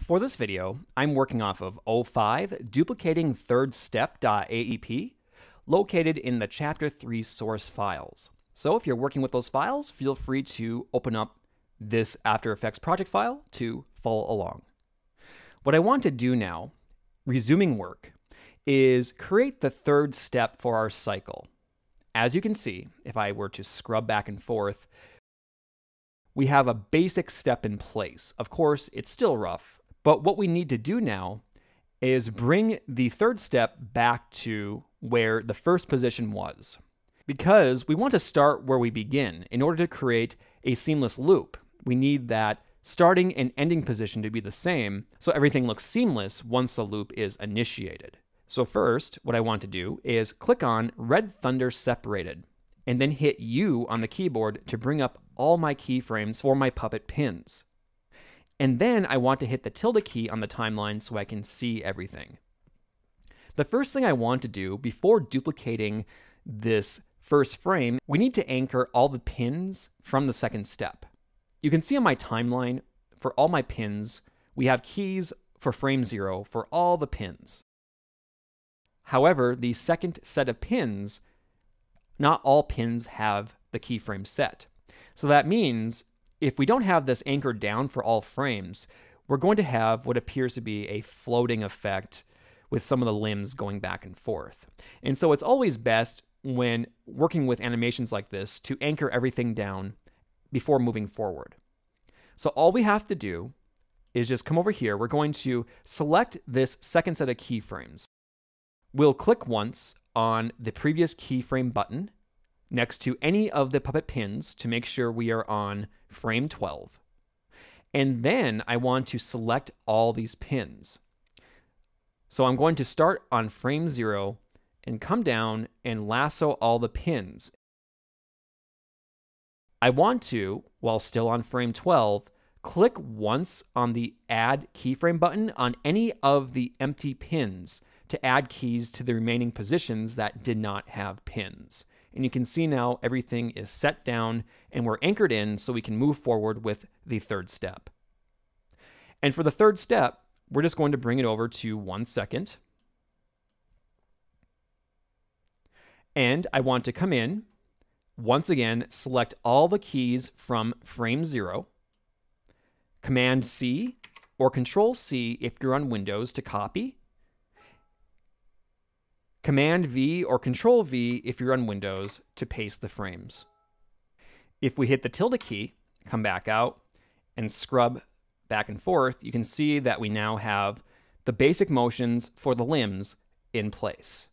For this video, I'm working off of O5 duplicating third step.aep located in the chapter 3 source files. So if you're working with those files, feel free to open up this After Effects project file to follow along. What I want to do now, resuming work, is create the third step for our cycle. As you can see, if I were to scrub back and forth, we have a basic step in place. Of course, it's still rough, but what we need to do now is bring the third step back to where the first position was. Because we want to start where we begin. In order to create a seamless loop, we need that starting and ending position to be the same so everything looks seamless once the loop is initiated. So first, what I want to do is click on Red Thunder Separated, and then hit U on the keyboard to bring up all my keyframes for my puppet pins. And then I want to hit the tilde key on the timeline so I can see everything. The first thing I want to do before duplicating this first frame, we need to anchor all the pins from the second step. You can see on my timeline, for all my pins, we have keys for frame zero for all the pins. However, the second set of pins, not all pins have the keyframe set. So that means if we don't have this anchored down for all frames, we're going to have what appears to be a floating effect with some of the limbs going back and forth. And so it's always best when working with animations like this to anchor everything down before moving forward. So all we have to do is just come over here. We're going to select this second set of keyframes. We'll click once on the previous keyframe button next to any of the puppet pins to make sure we are on frame 12. And then I want to select all these pins. So I'm going to start on frame 0 and come down and lasso all the pins. I want to, while still on frame 12, click once on the Add Keyframe button on any of the empty pins to add keys to the remaining positions that did not have pins. And you can see now everything is set down and we're anchored in so we can move forward with the third step. And for the third step, we're just going to bring it over to one second. And I want to come in, once again, select all the keys from frame zero, Command C or Control C if you're on Windows to copy, Command V or Control V if you're on Windows to paste the frames. If we hit the tilde key, come back out, and scrub back and forth, you can see that we now have the basic motions for the limbs in place.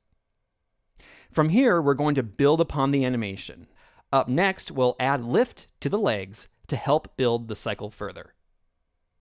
From here, we're going to build upon the animation. Up next, we'll add lift to the legs to help build the cycle further.